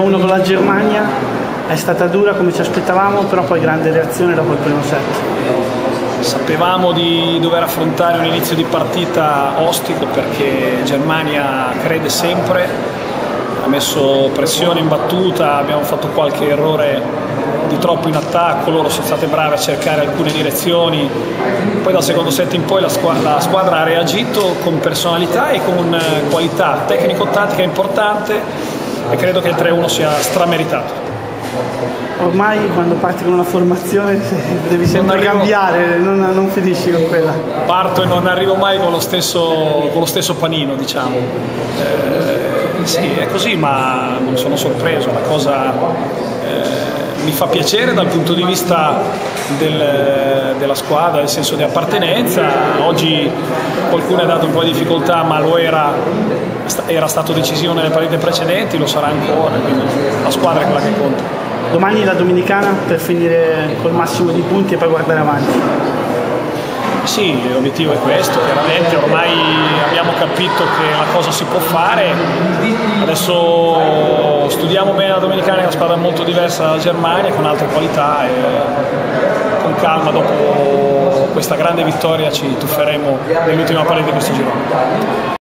1 con la Germania è stata dura come ci aspettavamo, però poi grande reazione dopo il primo set. Sapevamo di dover affrontare un inizio di partita ostico perché Germania crede sempre, ha messo pressione in battuta, abbiamo fatto qualche errore di troppo in attacco, loro sono state brave a cercare alcune direzioni, poi dal secondo set in poi la squadra, la squadra ha reagito con personalità e con qualità tecnico-tattica importante e credo che il 3-1 sia strameritato. Ormai quando parti con una formazione devi sempre arrivo, cambiare, non, non, finisci con quella. Parto e non arrivo mai con lo stesso, con lo stesso panino, diciamo. Eh, sì, è così, ma non sono sorpreso, la cosa eh, mi fa piacere dal punto di vista del, della squadra, del senso di appartenenza. Oggi qualcuno ha dato un po' di difficoltà, ma lo era, era stato decisivo nelle partite precedenti, lo sarà ancora, quindi la squadra è quella che conta. Domani la Dominicana per finire col massimo di punti e poi guardare avanti. Sì, l'obiettivo è questo, chiaramente ormai abbiamo capito che la cosa si può fare, adesso studiamo bene la Dominicana, è una squadra molto diversa dalla Germania con altre qualità e con calma dopo questa grande vittoria ci tufferemo nell'ultima partita di questo girone.